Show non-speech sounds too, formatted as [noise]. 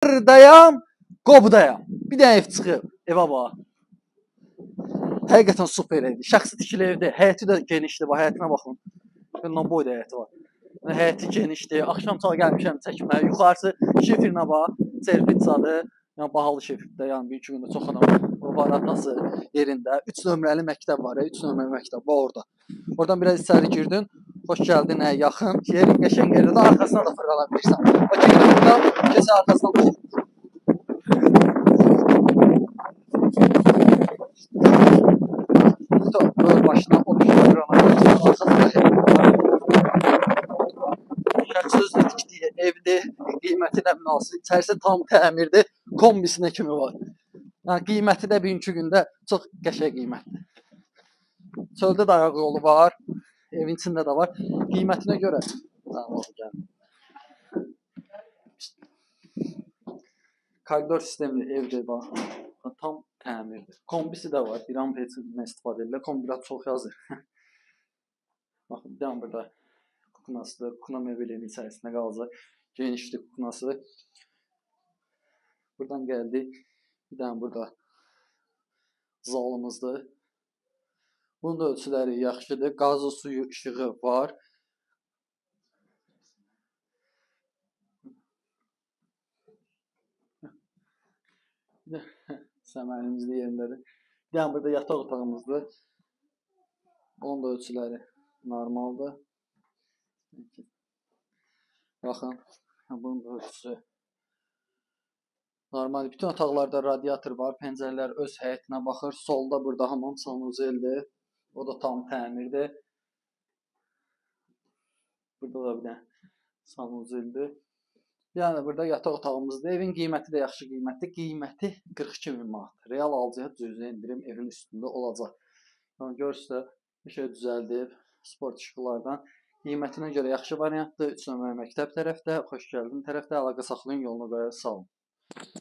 Dayam, qobudayam. Bir dənə ev çıxıb, evə bax. Həqiqətən super evdir. Şəxsi tikili evdir. Həyəti də genişdir. Bax, həyətinə baxın. Bundan boy da həyəti var. Həyəti genişdir. Axşam çağı gəlmişəm çəkməyə. Yuxarısı şifrinə bax. Servitsadır. Yəni bahalı şifrdə. Yəni bir iki gündə çox adam var atası yerində. 3 nömrəli məktəb var. 3 nömrəli məktəb var orada. Oradan biraz içəri girdin. Xoş gəldin, hə, yaxın. Yerin qəşəng yerində arxasına da fırlana bilirsən. O burada keçə arxasına da böyle başına o bir şey Şəxsizdə tikdiyi evdir, qiyməti də münasib, içərisi tam təmirdir, kombisinə kimi var. Yəni qiyməti də bugünkü gündə çox qəşəng qiymətdir. Çöldə də ayaq yolu var, evin içində də var. Qiymətinə görə tamam gəl. Koridor sistemli evdir bax. Tam təmirdir. Kombisi də var. Bir an heç-nə istifadə edirlər. Kombi biraz çox yazır. [laughs] Baxın, bir dənə burada kuknasıdır. Kukna mebelinin içərisində qalacaq. Genişdir kuknası. Buradan gəldik. Bir dənə burada zalımızdır. Bunun ölçüləri yaxşıdır. Qazı, suyu, işığı var. [laughs] Səmərimiz də yerindədir. Dənə burada yataq otağımızdır. Onun da ölçüləri normaldır. Baxın, bunun da ölçüsü normal. Bütün otaqlarda radiator var, pəncərələr öz həyətinə baxır. Solda burada hamam sanuzeldir. O da tam təmirdir. Burada da bir dənə sanuzeldir. Yəni burada yataq otağımızdır. Evin qiyməti də yaxşı qiymətdir. Qiyməti 42 min manat. Real alıcıya cüzi endirim evin üstündə olacaq. Yəni görürsüz, bir şey düzəldib sport işıqlardan. Qiymətinə görə yaxşı variantdır. 3 nömrə məktəb tərəfdə, xoş gəldin tərəfdə əlaqə saxlayın. Sağ olun.